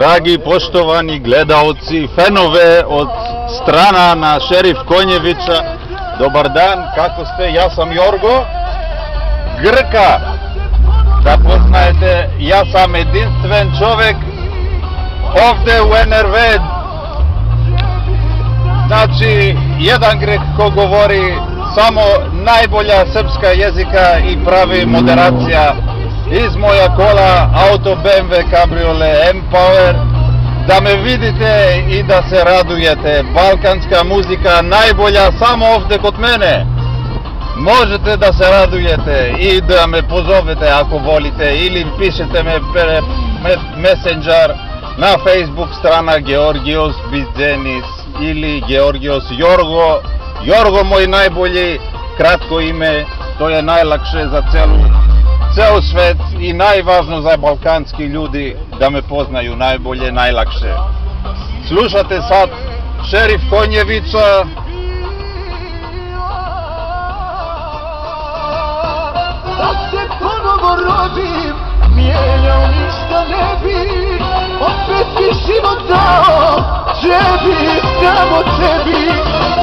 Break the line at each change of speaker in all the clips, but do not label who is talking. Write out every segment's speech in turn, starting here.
Dragi poštovani gledalci, fenove od strana na šerif Konjevića, dobar dan, kako ste? Ja sam Jorgo, Grka, da poznajete, ja sam jedinstven čovjek ovdje u NRV, znači jedan Grek ko govori samo najbolja srpska jezika i pravi moderacija из моја кола Auto BMW Cabriolet M-Power да ме видите и да се радујете. Балканска музика најболја само овде код мене. Можете да се радујете и да ме позовете ако волите или пишете ме пере месенџер на Facebook страна Георгиос Бидзенис или Георгиос Јорго. Јорго мој најбољи кратко име, Тоа е најлакше за целу ceo svet i najvažno za balkanski ljudi da me poznaju najbolje, najlakše. Slušate sad Šerif Konjevića,
Da se ponovo rodim, mijenjao ništa ne bi. Opet bi život dao, tebi, samo tebi.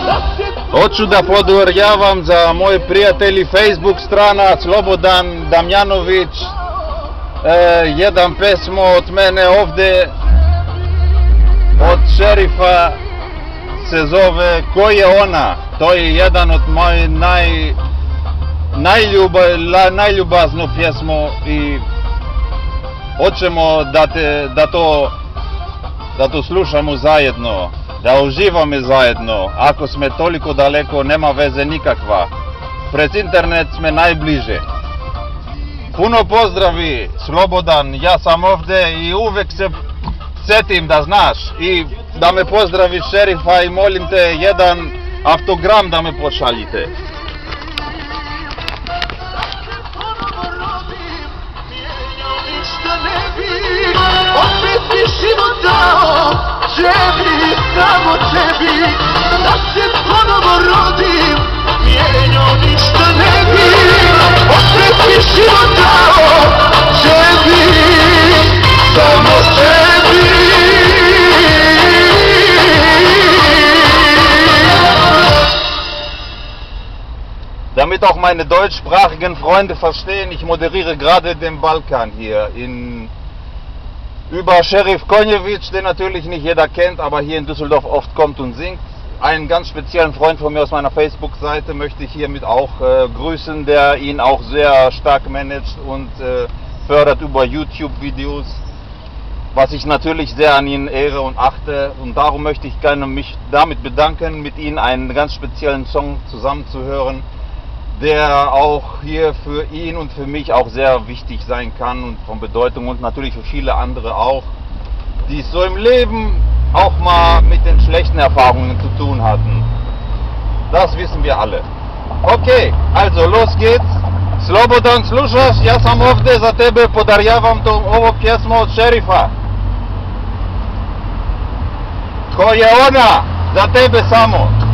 Da se
Hoću da podvorjavam za moji prijatelji Facebook strana Slobodan Damjanović e, jedan pesmo od mene ovdje od šerifa se zove Ko je ona? To je jedan od mojih naj, najljuba, najljubaznu pjesmu i hoćemo da, te, da, to, da to slušamo zajedno, da uživamo zajedno. Ako sme toliko daleko, nema veze nikakva. Pred internet sme najbliže. Puno pozdravi, Slobodan, ja sam ovdje i uvek se setim da znaš i da me pozdravi šerifa i molim te jedan autogram da me pošaljite.
Život dao, tebi, Da se ponovo rodim, mijenjao ništa ne bi Opet bi život dao, tebi, samo tebi
Damit auch meine deutschsprachigen Freunde verstehen, ich moderiere gerade den Balkan hier in über Sheriff Konjevic, den natürlich nicht jeder kennt, aber hier in Düsseldorf oft kommt und singt. Einen ganz speziellen Freund von mir aus meiner Facebook-Seite möchte ich hiermit auch äh, grüßen, der ihn auch sehr stark managt und äh, fördert über YouTube-Videos, was ich natürlich sehr an ihn ehre und achte. Und darum möchte ich gerne mich damit bedanken, mit Ihnen einen ganz speziellen Song zusammenzuhören der auch hier für ihn und für mich auch sehr wichtig sein kann und von Bedeutung und natürlich für viele andere auch, die es so im Leben auch mal mit den schlechten Erfahrungen zu tun hatten. Das wissen wir alle. Okay, also los geht's. Slobodan, slušaš? Ja sam ovdje za tebe, podarjavam to, ovo pjesmo od šerifa. Ko je ona? Za tebe samo.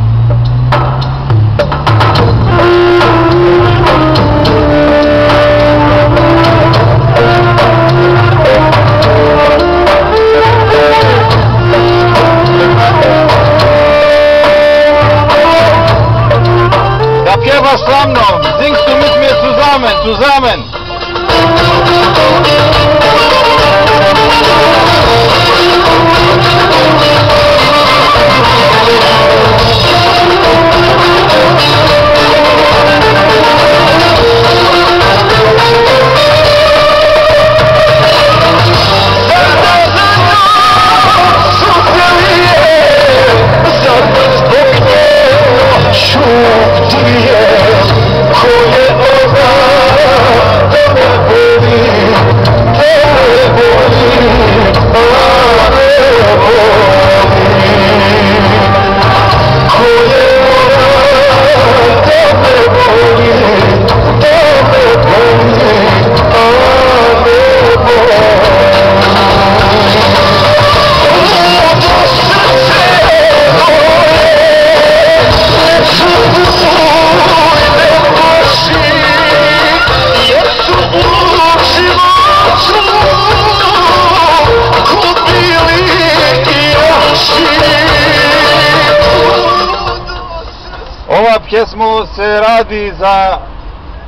Pjesmu se radi za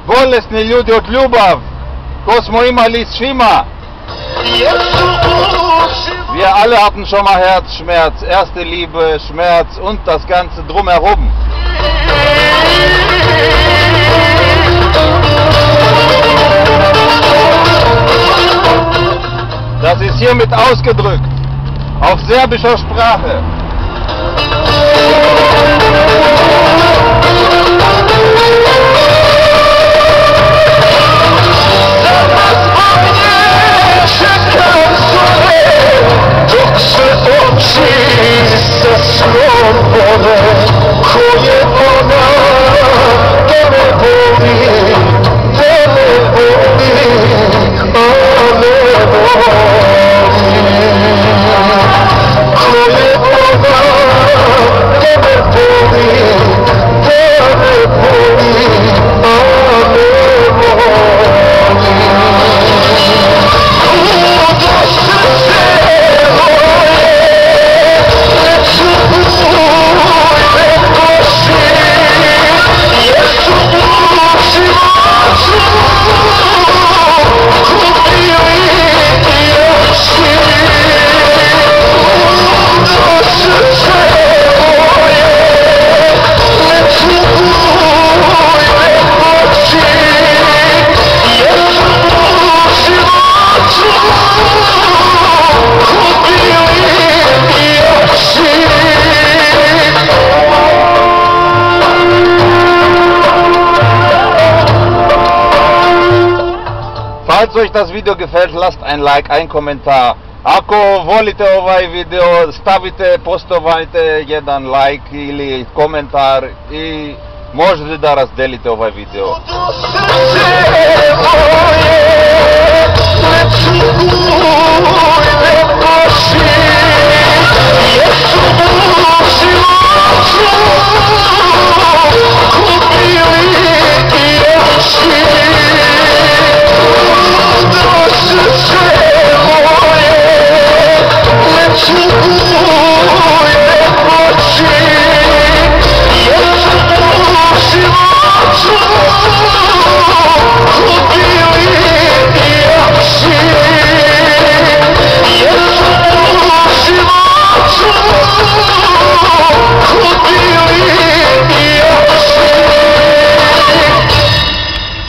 bolesni ljudi od ljubav ko smo imali svima. Wir alle hatten schon mal Herzschmerz, erste Liebe, Schmerz und das Ganze drumherum. Das ist hiermit ausgedrückt auf serbischer Sprache. Euch das Video gefällt, lasst ein Like, ein komentar. Ako volite ovaj video, stavite, postovajte jedan like ili komentar i možete da razdelite ovaj video.
Jesu